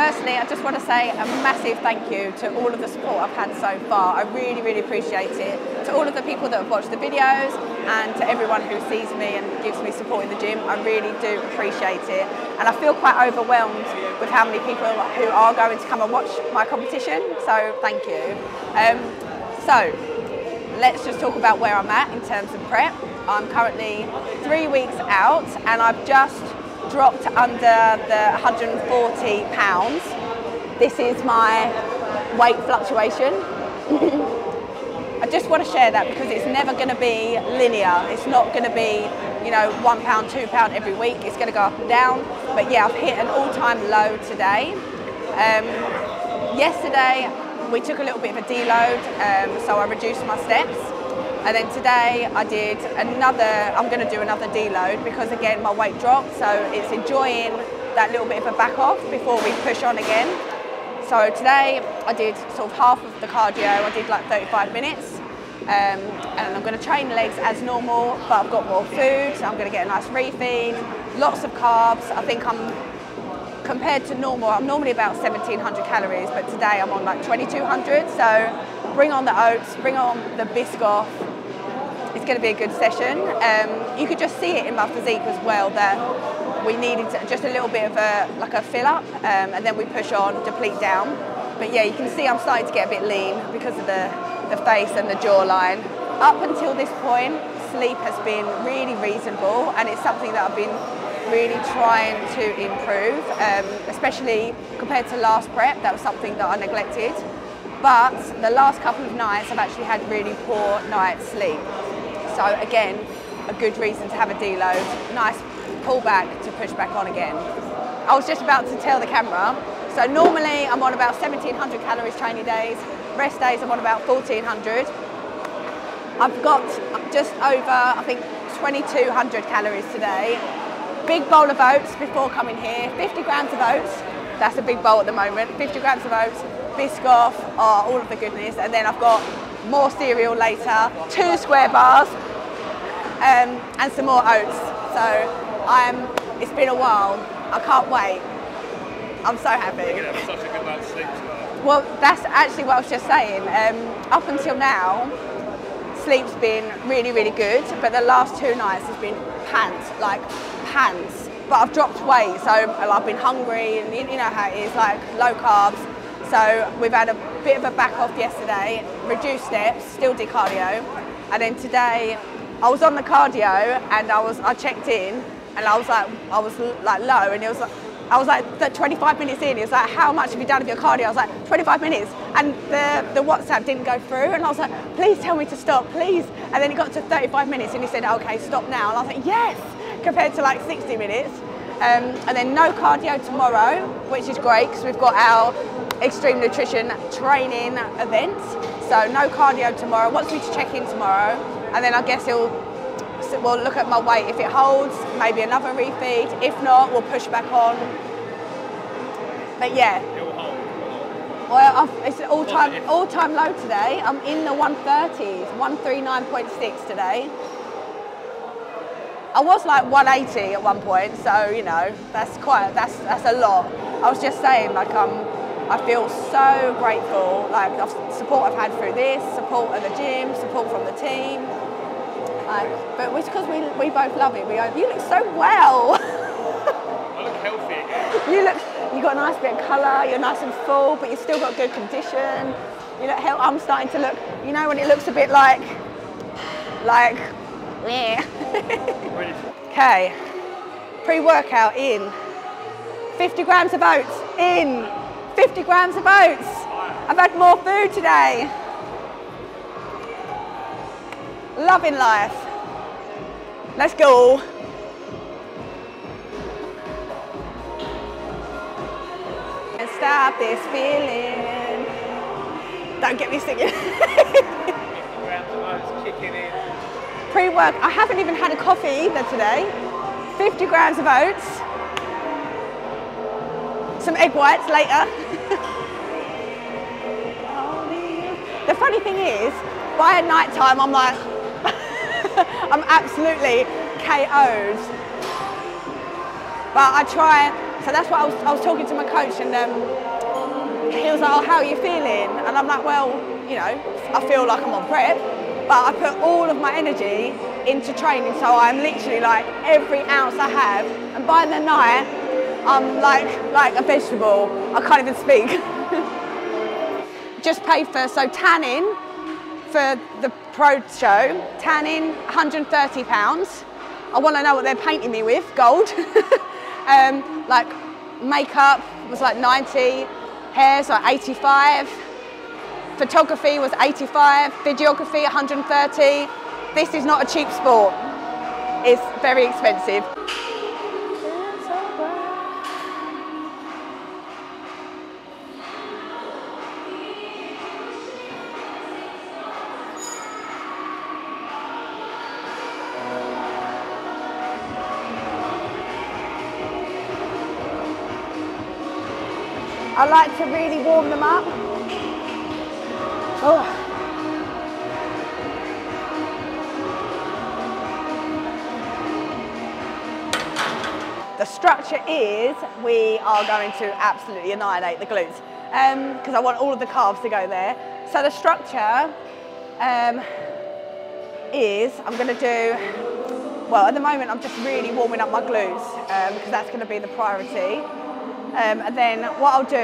Firstly, I just want to say a massive thank you to all of the support I've had so far. I really, really appreciate it. To all of the people that have watched the videos and to everyone who sees me and gives me support in the gym, I really do appreciate it. And I feel quite overwhelmed with how many people who are going to come and watch my competition, so thank you. Um, so, let's just talk about where I'm at in terms of prep. I'm currently three weeks out and I've just dropped under the 140 pounds. This is my weight fluctuation. I just want to share that because it's never going to be linear. It's not going to be, you know, one pound, two pound every week. It's going to go up and down. But yeah, I've hit an all-time low today. Um, yesterday, we took a little bit of a deload, um, so I reduced my steps. And then today I did another, I'm going to do another deload because again my weight dropped, so it's enjoying that little bit of a back off before we push on again. So today I did sort of half of the cardio, I did like 35 minutes. Um, and I'm going to train legs as normal, but I've got more food, so I'm going to get a nice refeed, lots of carbs. I think I'm compared to normal, I'm normally about 1700 calories, but today I'm on like 2200. So bring on the oats, bring on the Biscoff. It's going to be a good session. Um, you could just see it in my physique as well that we needed just a little bit of a like a fill up, um, and then we push on, deplete down. But yeah, you can see I'm starting to get a bit lean because of the, the face and the jawline. Up until this point, sleep has been really reasonable, and it's something that I've been really trying to improve, um, especially compared to last prep. That was something that I neglected. But the last couple of nights, I've actually had really poor night's sleep. So again, a good reason to have a deload. Nice pullback to push back on again. I was just about to tell the camera. So normally I'm on about 1700 calories training days. Rest days I'm on about 1400. I've got just over, I think, 2200 calories today big bowl of oats before coming here, 50 grams of oats. That's a big bowl at the moment. 50 grams of oats, Biscoff, oh, all of the goodness. And then I've got more cereal later, two square bars, um, and some more oats. So I'm, it's been a while. I can't wait. I'm so happy. You're have such a good night's sleep Well, that's actually what I was just saying. Um, up until now, sleep's been really, really good, but the last two nights has been pants, like pants, but I've dropped weight, so I've been hungry, and you know how it is, like low carbs. So we've had a bit of a back off yesterday, reduced steps, still did cardio, and then today I was on the cardio and I was I checked in and I was like I was like low and it was like I was like 25 minutes in. He was like, how much have you done of your cardio? I was like, 25 minutes. And the, the WhatsApp didn't go through. And I was like, please tell me to stop, please. And then it got to 35 minutes and he said, okay, stop now. And I was like, yes compared to like 60 minutes. Um, and then no cardio tomorrow, which is great because we've got our extreme nutrition training event. So no cardio tomorrow. Wants me to check in tomorrow, and then I guess he'll we'll look at my weight. If it holds, maybe another refeed. If not, we'll push back on. But yeah. Well, I've, it's all time all time low today. I'm in the 130s, 139.6 today. I was like 180 at one point, so you know that's quite that's that's a lot. I was just saying like um, I feel so grateful like the support I've had through this, support at the gym, support from the team. Like, but it's because we we both love it. We go, you look so well. I look healthy. You look you got a nice bit of colour. You're nice and full, but you've still got good condition. You look. I'm starting to look. You know when it looks a bit like like yeah. okay. Pre-workout in. 50 grams of oats in. 50 grams of oats. I've had more food today. Loving life. Let's go. Stop this feeling. Don't get me singing. Pre-work, I haven't even had a coffee either today. 50 grams of oats. Some egg whites later. the funny thing is, by night time I'm like, I'm absolutely KO'd. But I try, So that's what I was, I was talking to my coach and um, he was like, oh, how are you feeling? And I'm like, well, you know, I feel like I'm on prep, but I put all of my energy into training. So I'm literally like every ounce I have. And by the night, I'm like, like a vegetable. I can't even speak. Just paid for, so tanning for the pro show, tanning 130 pounds. I want to know what they're painting me with, gold. um, like makeup was like 90, hair's like 85, photography was 85, videography 130. This is not a cheap sport. It's very expensive. Warm them up. Oh. The structure is we are going to absolutely annihilate the glutes because um, I want all of the calves to go there. So the structure um, is I'm going to do, well at the moment I'm just really warming up my glutes um, because that's going to be the priority. Um, and then what I'll do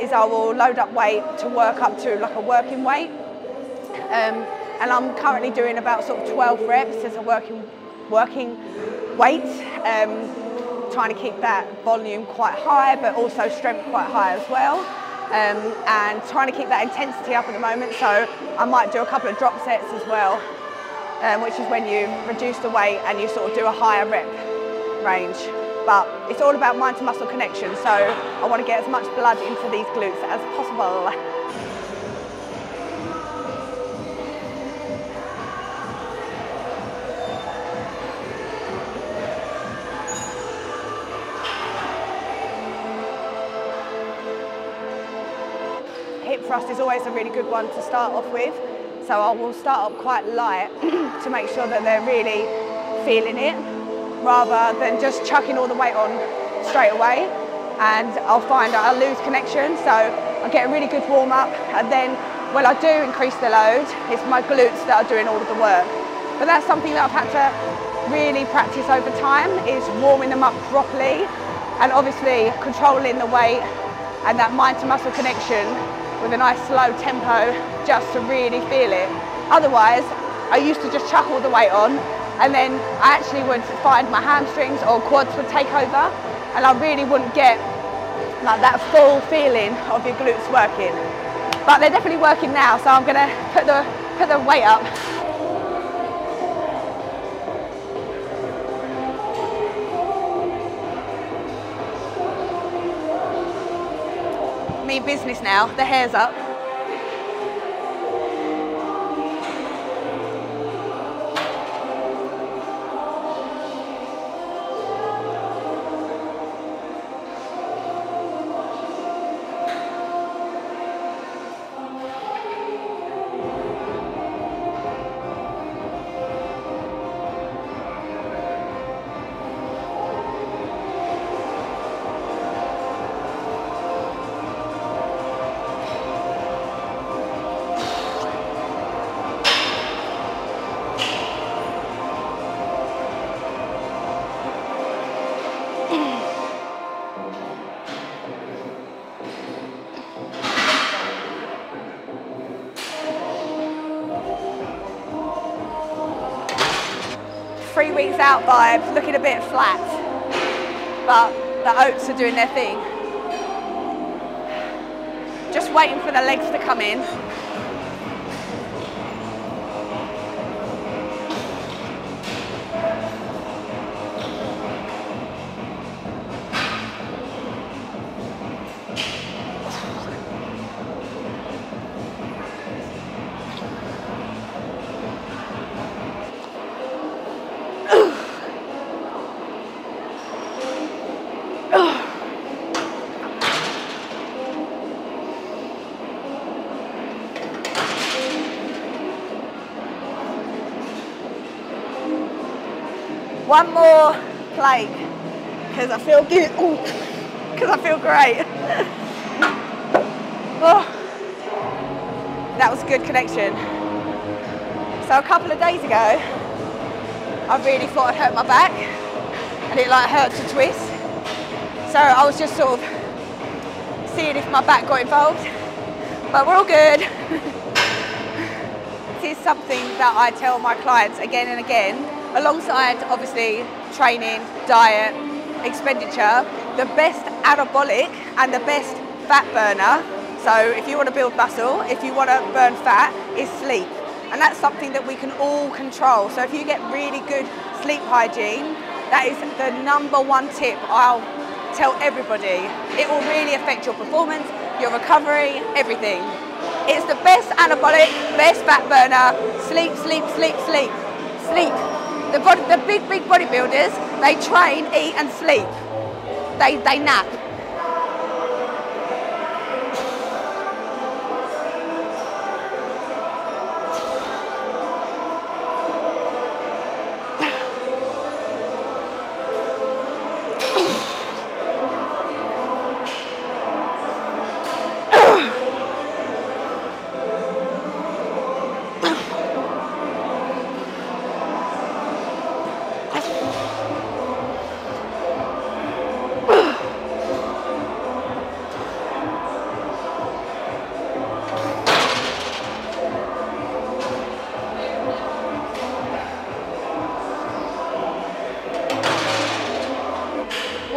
is I will load up weight to work up to like a working weight. Um, and I'm currently doing about sort of 12 reps as a working, working weight, um, trying to keep that volume quite high, but also strength quite high as well. Um, and trying to keep that intensity up at the moment. So I might do a couple of drop sets as well, um, which is when you reduce the weight and you sort of do a higher rep range but it's all about mind to muscle connection so I want to get as much blood into these glutes as possible. Hip thrust is always a really good one to start off with so I will start up quite light to make sure that they're really feeling it rather than just chucking all the weight on straight away. And I'll find I'll lose connection so I get a really good warm up and then when I do increase the load it's my glutes that are doing all of the work. But that's something that I've had to really practice over time is warming them up properly and obviously controlling the weight and that mind to muscle connection with a nice slow tempo just to really feel it. Otherwise I used to just chuck all the weight on and then I actually would find my hamstrings or quads would take over and I really wouldn't get like that full feeling of your glutes working. But they're definitely working now, so I'm gonna put the, put the weight up. Me business now, the hair's up. Out vibes, looking a bit flat. But the oats are doing their thing. Just waiting for the legs to come in. One more plank because I feel good. Because I feel great. oh, that was a good connection. So a couple of days ago, I really thought I'd hurt my back and it like hurt to twist. So I was just sort of seeing if my back got involved, but we're all good. this is something that I tell my clients again and again, alongside obviously training, diet, expenditure, the best anabolic and the best fat burner. So if you want to build muscle, if you want to burn fat, is sleep. And that's something that we can all control. So if you get really good sleep hygiene, that is the number one tip I'll tell everybody. It will really affect your performance, your recovery, everything. It's the best anabolic, best fat burner. Sleep, sleep, sleep, sleep, sleep. The, body, the big, big bodybuilders, they train, eat and sleep. They, they nap.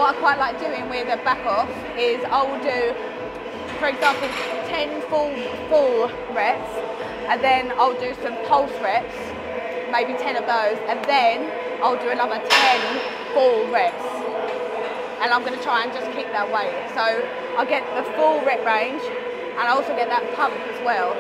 What I quite like doing with a back off is I will do, for example, 10 full, full reps, and then I'll do some pulse reps, maybe 10 of those, and then I'll do another 10 full reps. And I'm gonna try and just keep that weight. So I get the full rep range, and I also get that pump as well.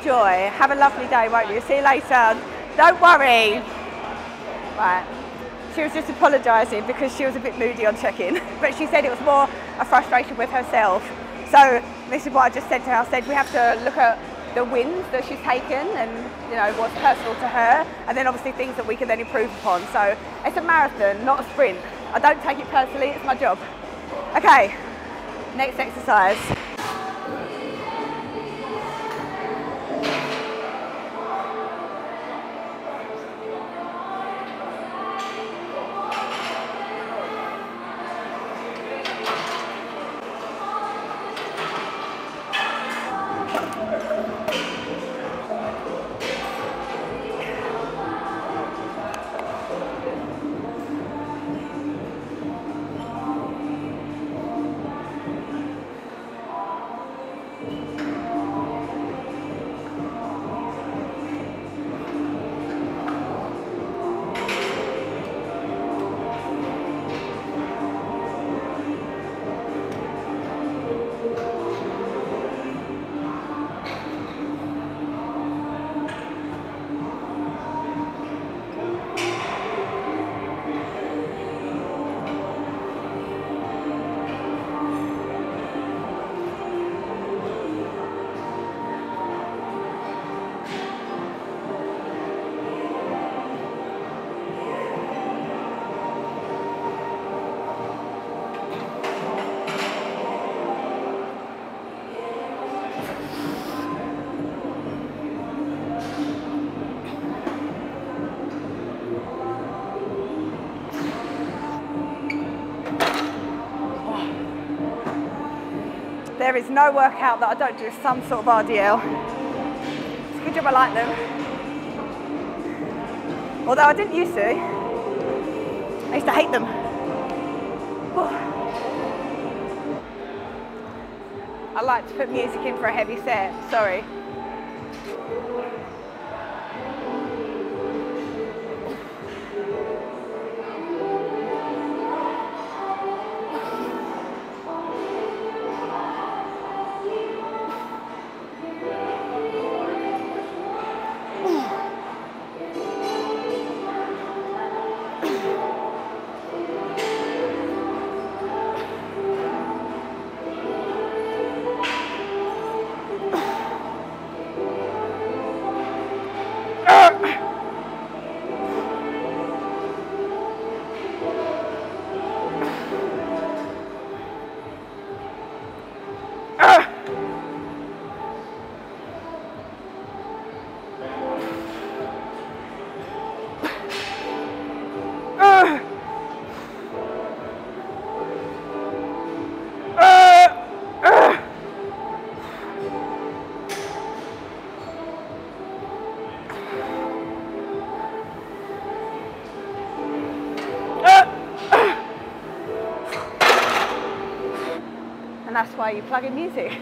Enjoy. Have a lovely day, won't you? See you later. Don't worry. Right. She was just apologising because she was a bit moody on check-in, but she said it was more a frustration with herself. So this is what I just said to her. I said we have to look at the wins that she's taken and you know what's personal to her, and then obviously things that we can then improve upon. So it's a marathon, not a sprint. I don't take it personally. It's my job. Okay. Next exercise. Is no workout that I don't do some sort of RDL. It's a good job I like them. Although I didn't used to. I used to hate them. I like to put music in for a heavy set, sorry. Why you plug in music.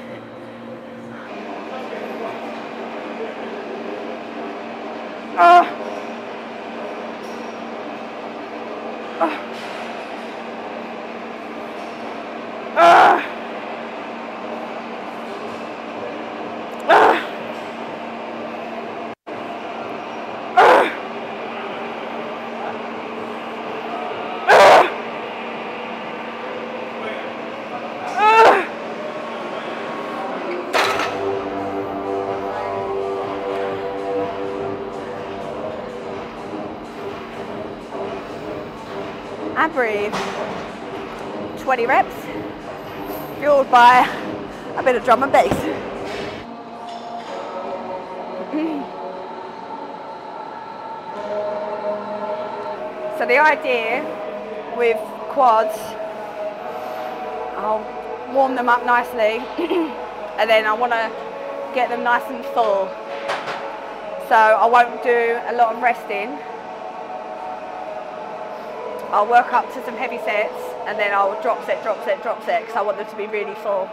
And breathe. 20 reps, fueled by a bit of drum and bass. So the idea with quads, I'll warm them up nicely and then I want to get them nice and full. So I won't do a lot of resting. I'll work up to some heavy sets and then I'll drop set, drop set, drop set because I want them to be really full.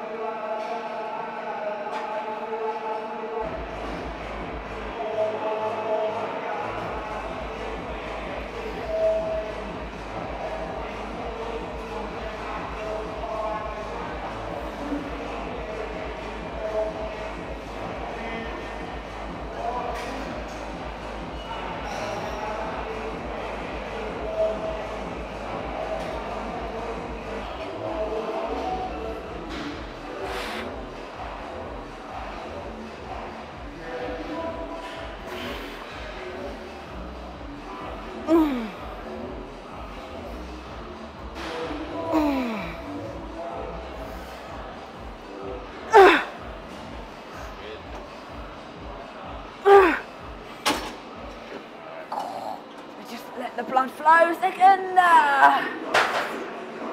Blood flow second.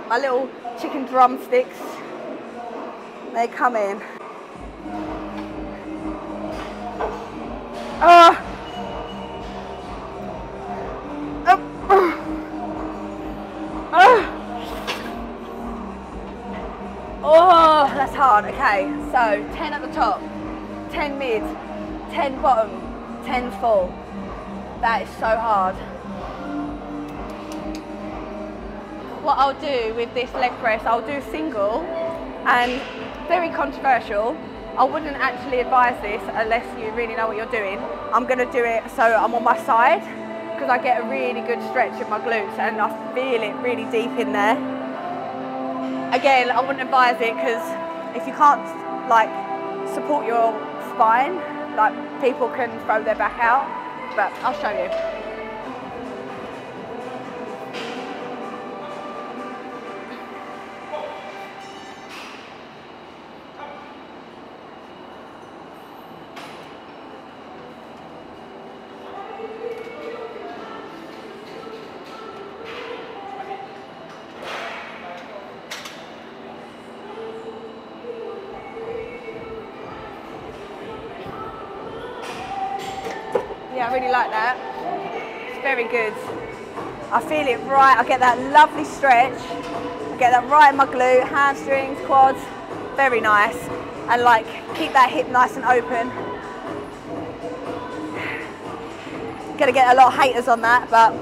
My little chicken drumsticks, they come in. Ah. Oh, that's hard. Okay, so 10 at the top, 10 mid, 10 bottom, 10 full. That is so hard. What I'll do with this leg press, I'll do single and very controversial. I wouldn't actually advise this unless you really know what you're doing. I'm gonna do it so I'm on my side because I get a really good stretch in my glutes and I feel it really deep in there. Again, I wouldn't advise it because if you can't like support your spine, like people can throw their back out, but I'll show you. I feel it right, I get that lovely stretch, I get that right in my glute, hamstrings, quads, very nice. And like, keep that hip nice and open. Gonna get a lot of haters on that, but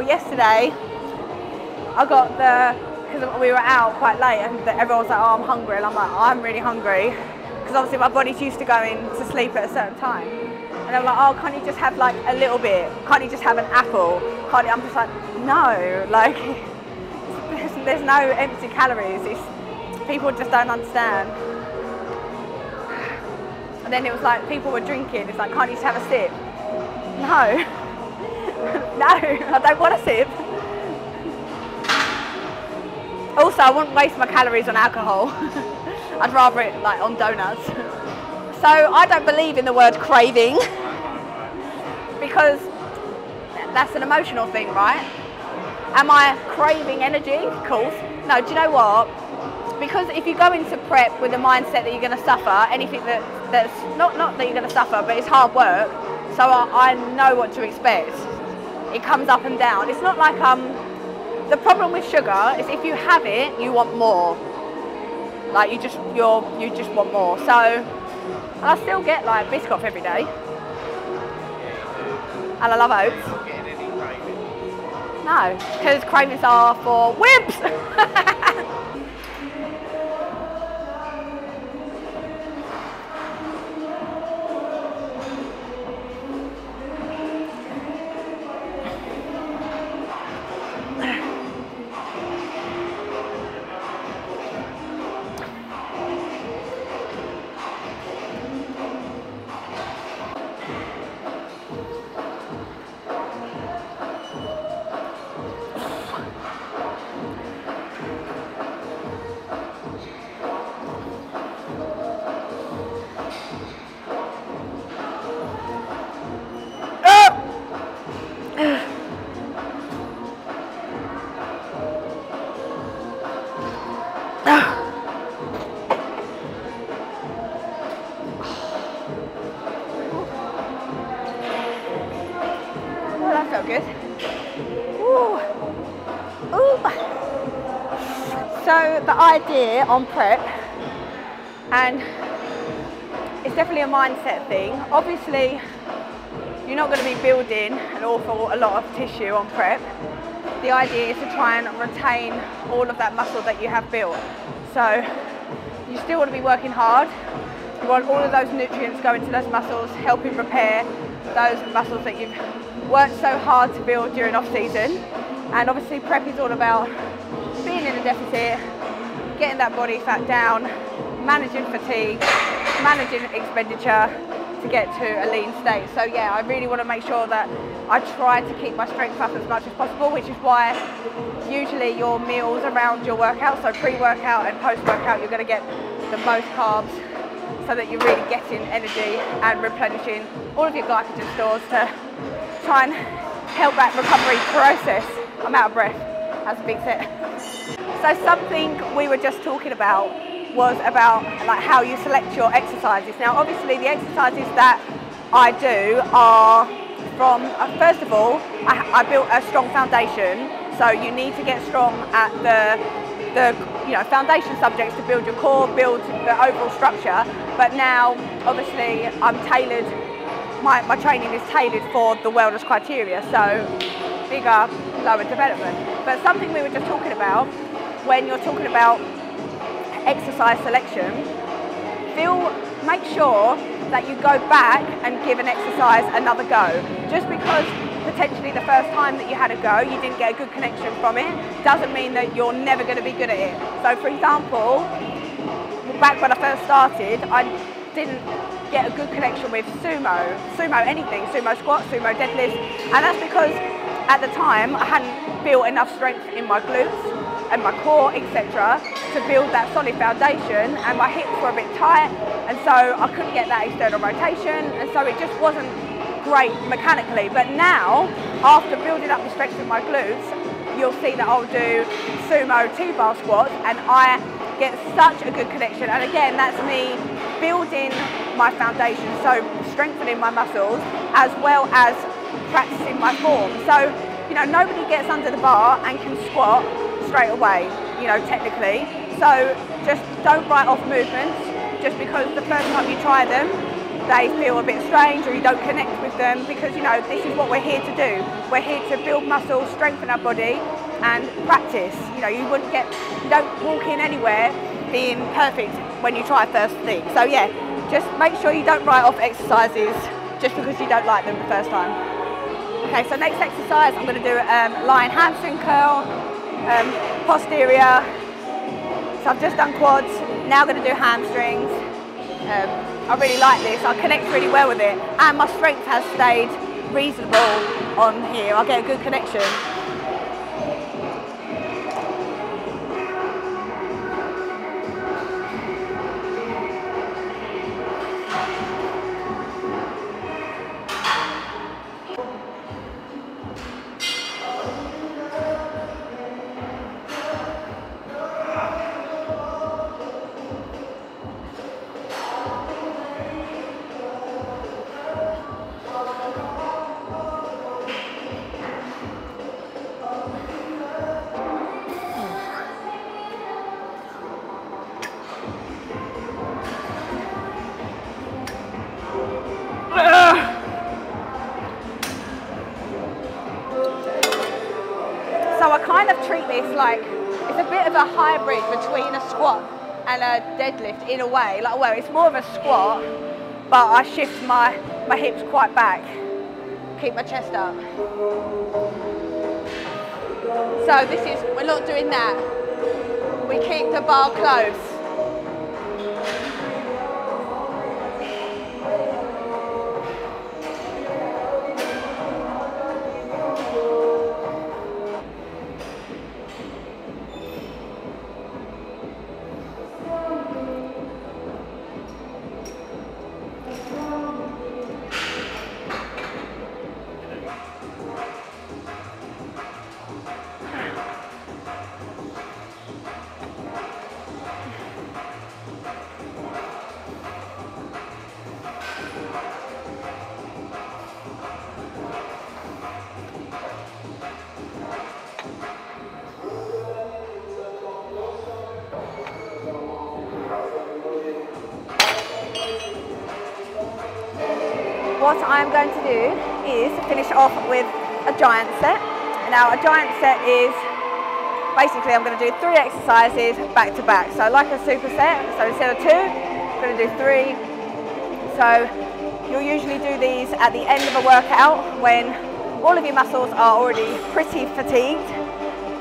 Oh, yesterday I got the because we were out quite late and everyone was like, "Oh, I'm hungry," and I'm like, "I'm really hungry," because obviously my body's used to going to sleep at a certain time. And I'm like, "Oh, can't you just have like a little bit? Can't you just have an apple?" Can't you? I'm just like, "No, like there's, there's no empty calories. It's, people just don't understand." And then it was like people were drinking. It's like, "Can't you just have a sip?" No. no, I don't want to sip. Also, I wouldn't waste my calories on alcohol. I'd rather it like on donuts. So I don't believe in the word craving because that's an emotional thing, right? Am I craving energy? Of course. No, do you know what? Because if you go into prep with the mindset that you're going to suffer, anything that, that's not, not that you're going to suffer, but it's hard work, so I, I know what to expect it comes up and down. It's not like um, the problem with sugar is if you have it, you want more. Like you just you're you just want more. So and I still get like Biscoff every day, and I love oats. No, because cravings are for wimps. idea on prep and it's definitely a mindset thing. Obviously, you're not going to be building an awful a lot of tissue on prep. The idea is to try and retain all of that muscle that you have built. So you still want to be working hard. You want all of those nutrients going to those muscles, helping repair those muscles that you've worked so hard to build during off season. And obviously prep is all about being in a deficit, getting that body fat down, managing fatigue, managing expenditure to get to a lean state. So yeah, I really want to make sure that I try to keep my strength up as much as possible, which is why usually your meals around your workout, so pre-workout and post-workout, you're going to get the most carbs so that you're really getting energy and replenishing all of your glycogen stores to try and help that recovery process. I'm out of breath. That's a big set. So something we were just talking about was about like how you select your exercises. Now obviously the exercises that I do are from, uh, first of all, I, I, built a strong foundation. So you need to get strong at the, the you know, foundation subjects to build your core, build the overall structure. But now obviously I'm tailored, my, my training is tailored for the wellness criteria. So bigger, lower development. But something we were just talking about when you're talking about exercise selection, feel, make sure that you go back and give an exercise another go. Just because potentially the first time that you had a go, you didn't get a good connection from it, doesn't mean that you're never going to be good at it. So for example, back when I first started, I didn't get a good connection with sumo, sumo anything, sumo squat, sumo deadlift, and that's because at the time I hadn't built enough strength in my glutes and my core, etc., to build that solid foundation, and my hips were a bit tight, and so I couldn't get that external rotation, and so it just wasn't great mechanically. But now, after building up the strength in my glutes, you'll see that I'll do sumo T-bar squats and I get such a good connection. And again, that's me building my foundation, so strengthening my muscles as well as practicing my form. So, you know, nobody gets under the bar and can squat straight away, you know, technically. So just don't write off movements just because the first time you try them, they feel a bit strange or you don't connect with them because you know this is what we're here to do. We're here to build muscle, strengthen our body and practice. You know, you wouldn't get you don't walk in anywhere being perfect when you try first thing. So yeah, just make sure you don't write off exercises just because you don't like them the first time. Okay, so next exercise I'm going to do um, lying hamstring curl, um, posterior. So I've just done quads, now I'm going to do hamstrings. Um, I really like this. I connect really well with it. And my strength has stayed reasonable on here. I get a good connection. Deadlift in a way. Like, well, it's more of a squat, but I shift my, my hips quite back. Keep my chest up. So this is, we're not doing that. We keep the bar close. I'm going to do is finish off with a giant set. Now a giant set is basically I'm going to do three exercises back to back. So like a superset, so instead of two, I'm going to do three. So you'll usually do these at the end of a workout when all of your muscles are already pretty fatigued.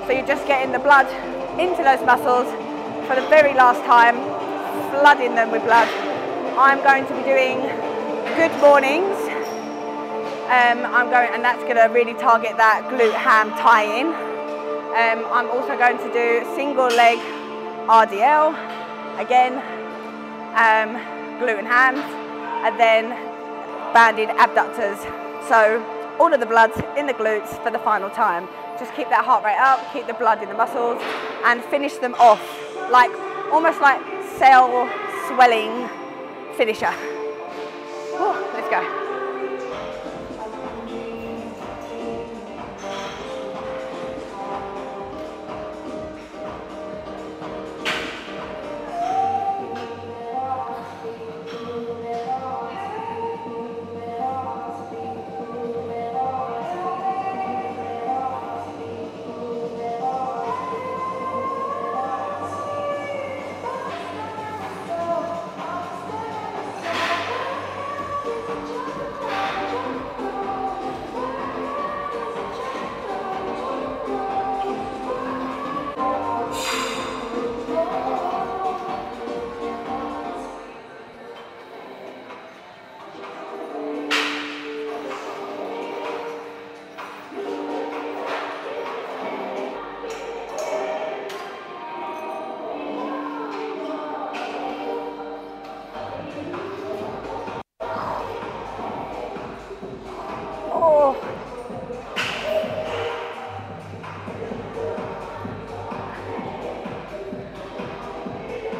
So you're just getting the blood into those muscles for the very last time, flooding them with blood. I'm going to be doing good mornings. Um, I'm going, and that's going to really target that glute ham tie-in. Um, I'm also going to do single leg RDL, again, um, glute and hams, and then banded abductors. So all of the blood in the glutes for the final time. Just keep that heart rate up, keep the blood in the muscles, and finish them off like almost like cell swelling finisher. let's go.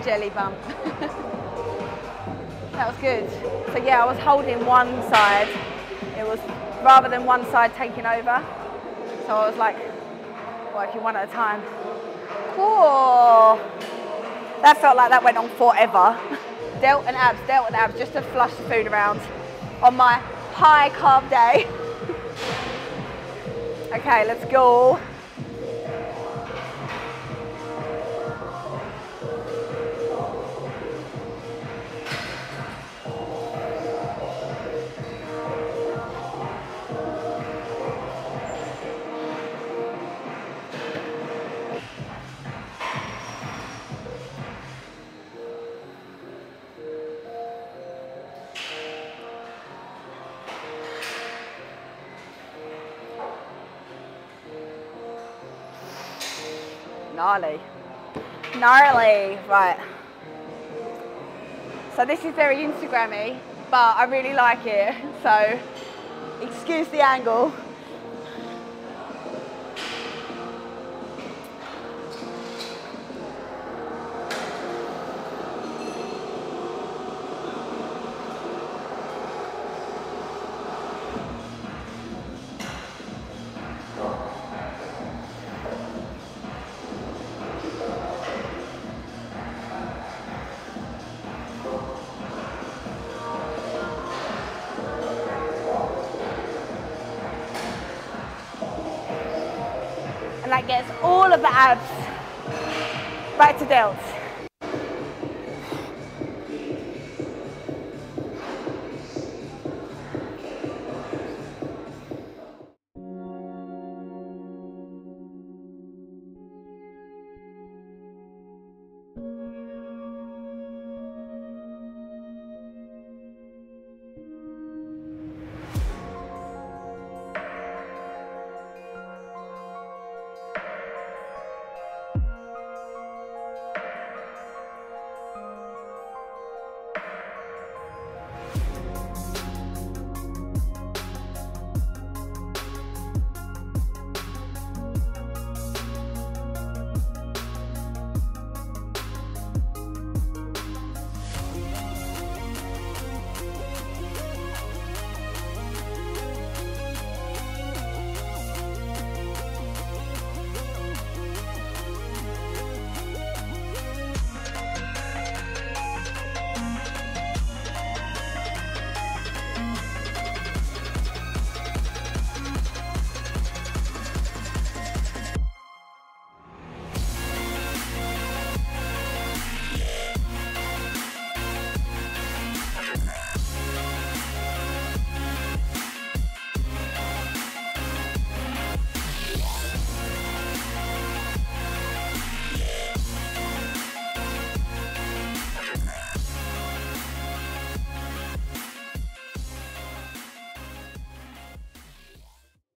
Jelly bump. that was good. So yeah, I was holding one side. It was rather than one side taking over. So I was like working one at a time. Cool. That felt like that went on forever. delt and abs, delt and abs, just to flush the food around on my high carb day. okay, let's go. Right. So this is very Instagrammy, but I really like it. So excuse the angle. Gets all of the abs back to delts.